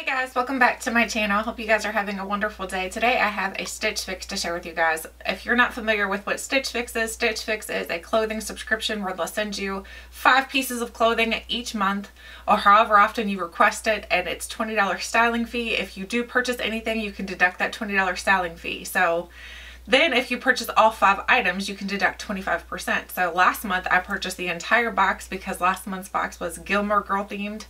Hey guys, welcome back to my channel. Hope you guys are having a wonderful day. Today I have a Stitch Fix to share with you guys. If you're not familiar with what Stitch Fix is, Stitch Fix is a clothing subscription where they'll send you five pieces of clothing each month or however often you request it and it's $20 styling fee. If you do purchase anything, you can deduct that $20 styling fee. So then if you purchase all five items, you can deduct 25%. So last month I purchased the entire box because last month's box was Gilmore Girl themed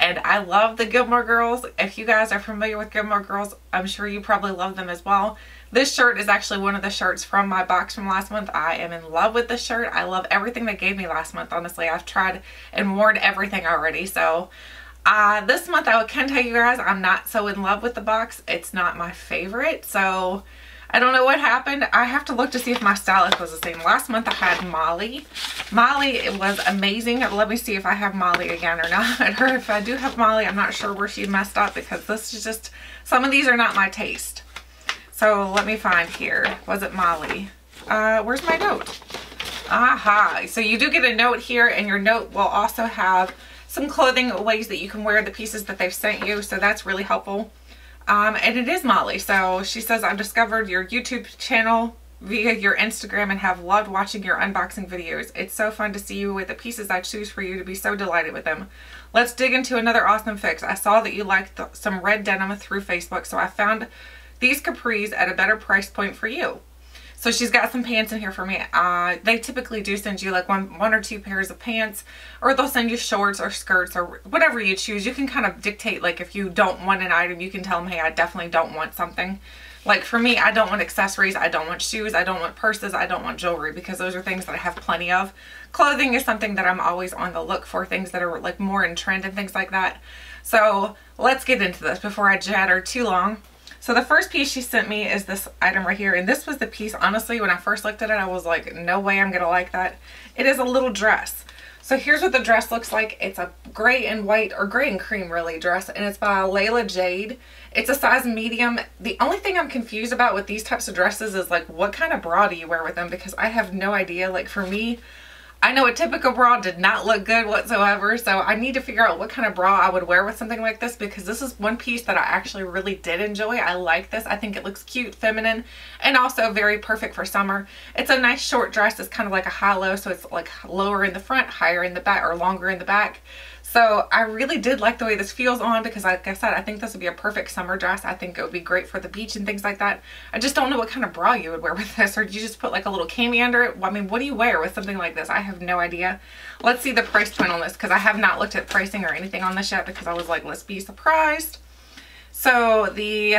and I love the Gilmore Girls. If you guys are familiar with Gilmore Girls, I'm sure you probably love them as well. This shirt is actually one of the shirts from my box from last month. I am in love with this shirt. I love everything they gave me last month, honestly. I've tried and worn everything already, so... Uh, this month I can tell you guys I'm not so in love with the box. It's not my favorite, so I don't know what happened. I have to look to see if my stylist was the same. Last month I had Molly. Molly it was amazing. Let me see if I have Molly again or not. or if I do have Molly, I'm not sure where she messed up because this is just, some of these are not my taste. So let me find here. Was it Molly? Uh, where's my note? Aha. So you do get a note here and your note will also have some clothing ways that you can wear the pieces that they've sent you. So that's really helpful. Um, and it is Molly. So she says, I've discovered your YouTube channel via your Instagram and have loved watching your unboxing videos. It's so fun to see you with the pieces I choose for you to be so delighted with them. Let's dig into another awesome fix. I saw that you liked the, some red denim through Facebook, so I found these capris at a better price point for you. So she's got some pants in here for me. Uh, they typically do send you like one, one or two pairs of pants or they'll send you shorts or skirts or whatever you choose. You can kind of dictate like if you don't want an item, you can tell them, hey, I definitely don't want something. Like for me, I don't want accessories, I don't want shoes, I don't want purses, I don't want jewelry because those are things that I have plenty of. Clothing is something that I'm always on the look for, things that are like more in trend and things like that. So let's get into this before I chatter too long. So the first piece she sent me is this item right here. And this was the piece, honestly, when I first looked at it, I was like, no way I'm going to like that. It is a little dress. So here's what the dress looks like. It's a gray and white, or gray and cream really, dress. And it's by Laila Jayde. It's a size medium. The only thing I'm confused about with these types of dresses is like, what kind of bra do you wear with them? Because I have no idea. Like for me, I know a typical bra did not look good whatsoever, so I need to figure out what kind of bra I would wear with something like this because this is one piece that I actually really did enjoy. I like this. I think it looks cute, feminine, and also very perfect for summer. It's a nice short dress. It's kind of like a high-low, so it's like lower in the front, higher in the back, or longer in the back. So I really did like the way this feels on because like I said, I think this would be a perfect summer dress. I think it would be great for the beach and things like that. I just don't know what kind of bra you would wear with this or do you just put like a little cami under it? I mean, what do you wear with something like this? I have no idea. Let's see the price point on this because I have not looked at pricing or anything on this yet because I was like, let's be surprised. So the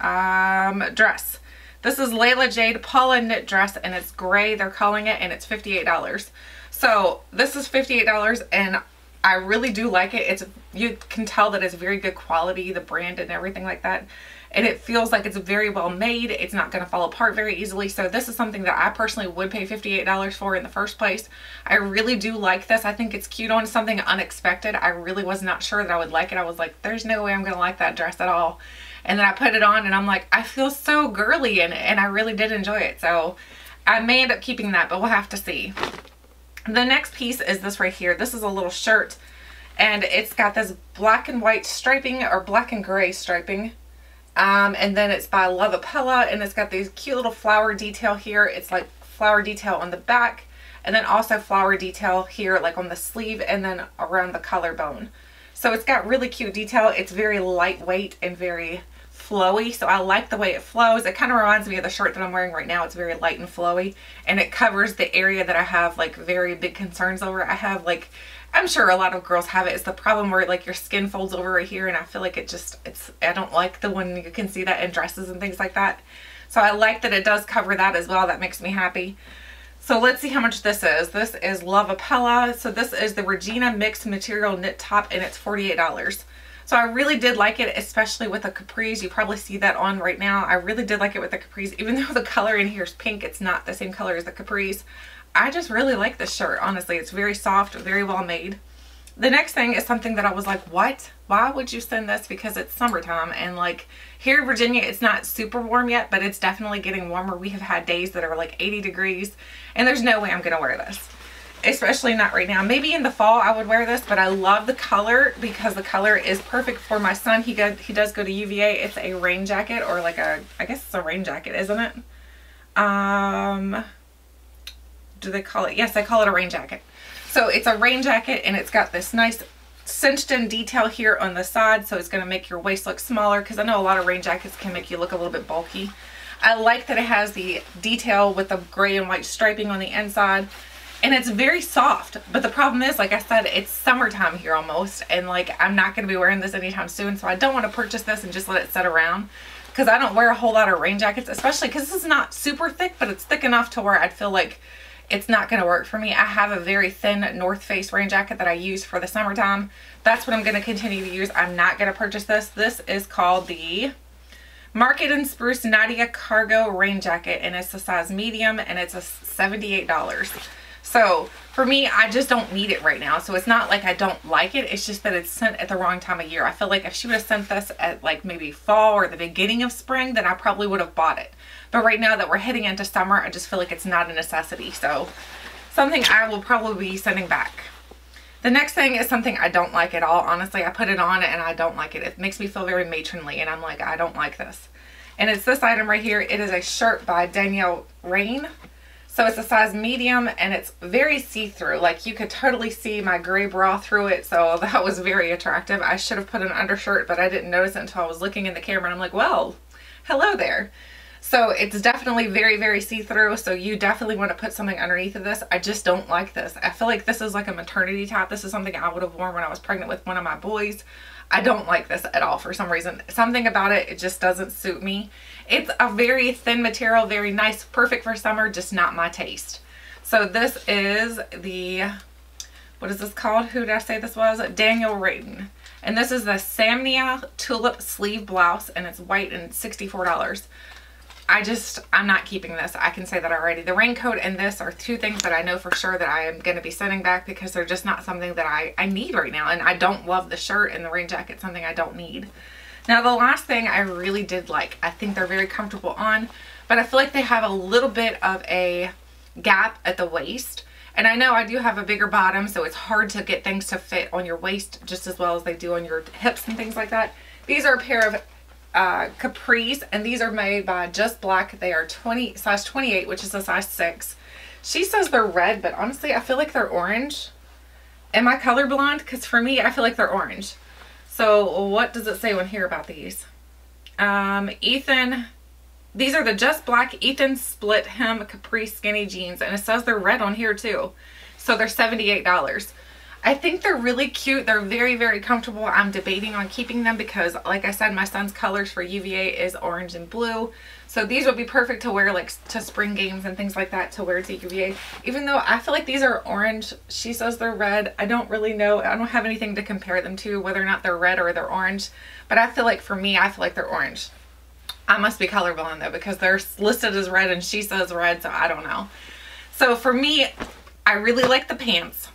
um, dress. This is Laila Jayde Paula knit dress and it's gray. They're calling it and it's $58. So this is $58 and I really do like it. It's You can tell that it's very good quality, the brand and everything like that. And it feels like it's very well made. It's not going to fall apart very easily. So this is something that I personally would pay $58 for in the first place. I really do like this. I think it's cute on something unexpected. I really was not sure that I would like it. I was like, there's no way I'm going to like that dress at all. And then I put it on and I'm like, I feel so girly in it. And I really did enjoy it. So I may end up keeping that, but we'll have to see. The next piece is this right here. This is a little shirt and it's got this black and white striping or black and gray striping. Um, and then it's by Loveappella and it's got these cute little flower detail here. It's like flower detail on the back and then also flower detail here like on the sleeve and then around the collarbone. So it's got really cute detail. It's very lightweight and very flowy so I like the way it flows. It kind of reminds me of the shirt that I'm wearing right now. It's very light and flowy and it covers the area that I have like very big concerns over. I have like I'm sure a lot of girls have it. It's the problem where like your skin folds over right here and I feel like it just it's I don't like the one you can see that in dresses and things like that. So I like that it does cover that as well. That makes me happy. So let's see how much this is. This is Loveappella. So this is the Regena Mixed Material Knit Top and it's $48. So I really did like it, especially with the capris. You probably see that on right now. I really did like it with the capris. Even though the color in here is pink, it's not the same color as the capris. I just really like this shirt, honestly. It's very soft, very well made. The next thing is something that I was like, what? Why would you send this? Because it's summertime and like here in Virginia, it's not super warm yet, but it's definitely getting warmer. We have had days that are like 80 degrees and there's no way I'm going to wear this. Especially not right now. Maybe in the fall I would wear this, but I love the color because the color is perfect for my son. He he does go to UVA. It's a rain jacket or like a, I guess it's a rain jacket, isn't it? Um, do they call it? Yes, I call it a rain jacket. So it's a rain jacket and it's got this nice cinched in detail here on the side. So it's going to make your waist look smaller because I know a lot of rain jackets can make you look a little bit bulky. I like that it has the detail with the gray and white striping on the inside and it's very soft but the problem is like I said it's summertime here almost and like I'm not going to be wearing this anytime soon so I don't want to purchase this and just let it sit around because I don't wear a whole lot of rain jackets especially because this is not super thick but it's thick enough to where I'd feel like it's not going to work for me. I have a very thin North Face rain jacket that I use for the summertime. That's what I'm going to continue to use. I'm not going to purchase this. This is called the Market and Spruce Nadia Cargo Rain Jacket and it's a size medium and it's a $78. So for me, I just don't need it right now. So it's not like I don't like it. It's just that it's sent at the wrong time of year. I feel like if she would have sent this at like maybe fall or the beginning of spring, then I probably would have bought it. But right now that we're heading into summer, I just feel like it's not a necessity. So something I will probably be sending back. The next thing is something I don't like at all. Honestly, I put it on and I don't like it. It makes me feel very matronly and I'm like, I don't like this. And it's this item right here. It is a shirt by Daniel Rainn. So it's a size medium and it's very see-through. Like you could totally see my gray bra through it. So that was very attractive. I should have put an undershirt, but I didn't notice it until I was looking in the camera and I'm like, well, hello there. So it's definitely very, very see-through. So you definitely want to put something underneath of this. I just don't like this. I feel like this is like a maternity top. This is something I would have worn when I was pregnant with one of my boys. I don't like this at all for some reason. Something about it, it just doesn't suit me. It's a very thin material, very nice, perfect for summer, just not my taste. So this is the, what is this called? Who did I say this was? Daniel Rainn. And this is the Samina Tulip Sleeve Blouse and it's white and $64. I just, I'm not keeping this. I can say that already. The raincoat and this are two things that I know for sure that I am going to be sending back because they're just not something that I, I need right now. And I don't love the shirt and the rain jacket, something I don't need. Now the last thing I really did like, I think they're very comfortable on, but I feel like they have a little bit of a gap at the waist. And I know I do have a bigger bottom, so it's hard to get things to fit on your waist just as well as they do on your hips and things like that. These are a pair of uh, capris and these are made by Just Black. They are 20 size 28 which is a size 6. She says they're red but honestly I feel like they're orange. Am I colorblind? Because for me I feel like they're orange. So what does it say on here about these? Um, Ethan, these are the Just Black Ethan Split Hem Capri Skinny Jeans and it says they're red on here too. So they're $78. I think they're really cute. They're very, very comfortable. I'm debating on keeping them because, like I said, my son's colors for UVA is orange and blue. So these would be perfect to wear like to spring games and things like that to wear to UVA. Even though I feel like these are orange, she says they're red. I don't really know. I don't have anything to compare them to, whether or not they're red or they're orange. But I feel like for me, I feel like they're orange. I must be colorblind though because they're listed as red and she says red, so I don't know. So for me, I really like the pants.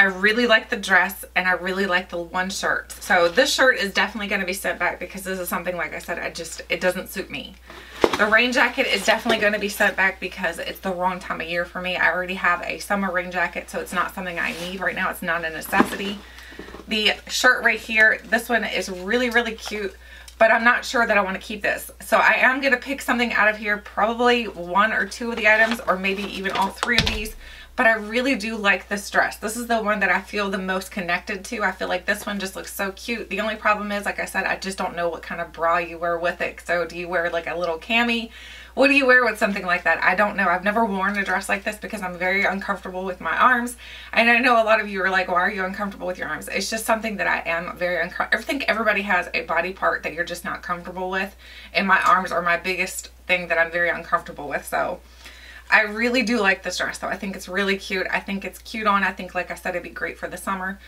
I really like the dress and I really like the one shirt. So this shirt is definitely going to be sent back because this is something, like I said, I just, it doesn't suit me. The rain jacket is definitely going to be sent back because it's the wrong time of year for me. I already have a summer rain jacket, so it's not something I need right now. It's not a necessity. The shirt right here, this one is really, really cute but I'm not sure that I want to keep this. So I am going to pick something out of here, probably one or two of the items, or maybe even all three of these but I really do like this dress. This is the one that I feel the most connected to. I feel like this one just looks so cute. The only problem is, like I said, I just don't know what kind of bra you wear with it. So do you wear like a little cami? What do you wear with something like that? I don't know. I've never worn a dress like this because I'm very uncomfortable with my arms. And I know a lot of you are like, why are you uncomfortable with your arms? It's just something that I am very uncomfortable. I think everybody has a body part that you're just not comfortable with. And my arms are my biggest thing that I'm very uncomfortable with. So I really do like this dress though. I think it's really cute. I think it's cute on. I think, like I said, it'd be great for the summer.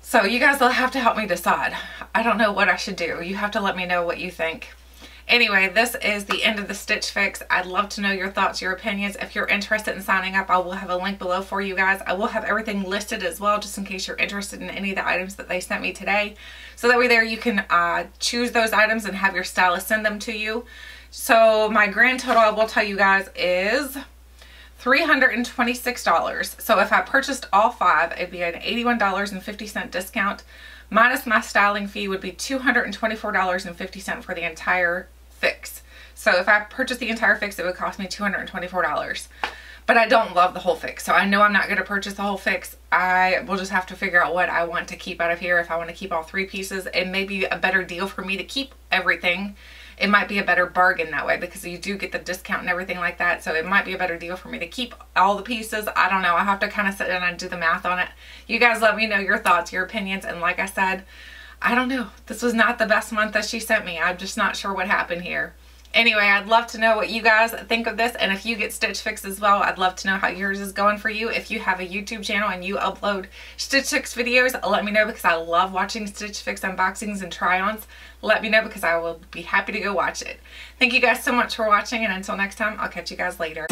So you guys will have to help me decide. I don't know what I should do. You have to let me know what you think. Anyway, this is the end of the Stitch Fix. I'd love to know your thoughts, your opinions. If you're interested in signing up, I will have a link below for you guys. I will have everything listed as well, just in case you're interested in any of the items that they sent me today. So that way there you can uh, choose those items and have your stylist send them to you. So my grand total, I will tell you guys, is $326. So if I purchased all five, it'd be an $81.50 discount. Minus my styling fee would be $224.50 for the entire fix. So if I purchased the entire fix, it would cost me $224. But I don't love the whole fix. So I know I'm not going to purchase the whole fix. I will just have to figure out what I want to keep out of here. If I want to keep all three pieces, it may be a better deal for me to keep everything it might be a better bargain that way because you do get the discount and everything like that. So it might be a better deal for me to keep all the pieces. I don't know. I have to kind of sit down and do the math on it. You guys let me know your thoughts, your opinions. And like I said, I don't know. This was not the best month that she sent me. I'm just not sure what happened here. Anyway, I'd love to know what you guys think of this and if you get Stitch Fix as well, I'd love to know how yours is going for you. If you have a YouTube channel and you upload Stitch Fix videos, let me know because I love watching Stitch Fix unboxings and try-ons. Let me know because I will be happy to go watch it. Thank you guys so much for watching and until next time, I'll catch you guys later.